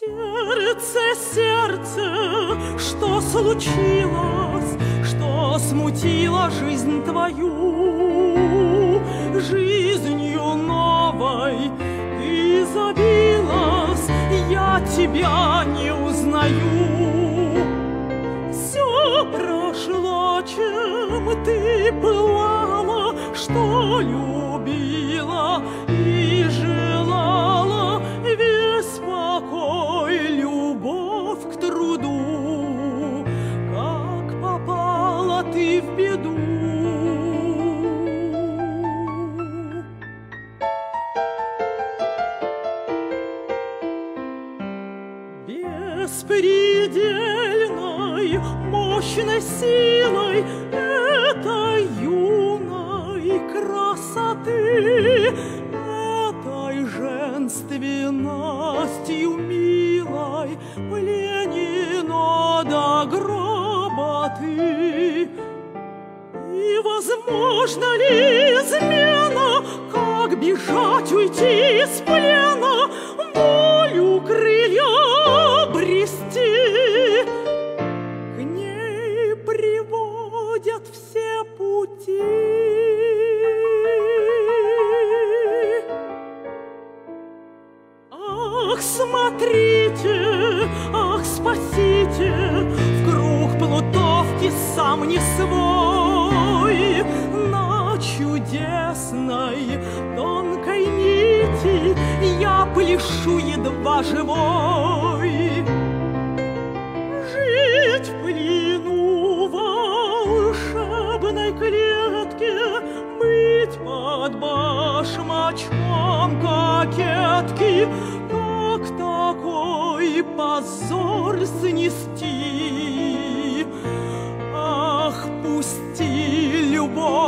Сердце, сердце, что случилось, что смутило жизнь твою, жизнью новой ты забилась, я тебя не узнаю. Все прошло, чем ты пылала, что любишь. Беспредельной, мощной силой этой юной красоты, этой женственностью милой пленено до гроба ты. И возможно ли измена, как бежать, уйти из плена, смотрите, ах, спасите, в круг плутовки сам не свой. На чудесной тонкой нити я пляшу едва живой. Жить в плену волшебной клетке, быть под башмачком кокетки — позор снести. Ах, пусти любовь.